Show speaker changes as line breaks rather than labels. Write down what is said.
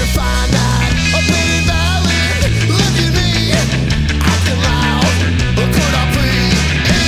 your.